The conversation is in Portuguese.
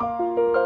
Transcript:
Música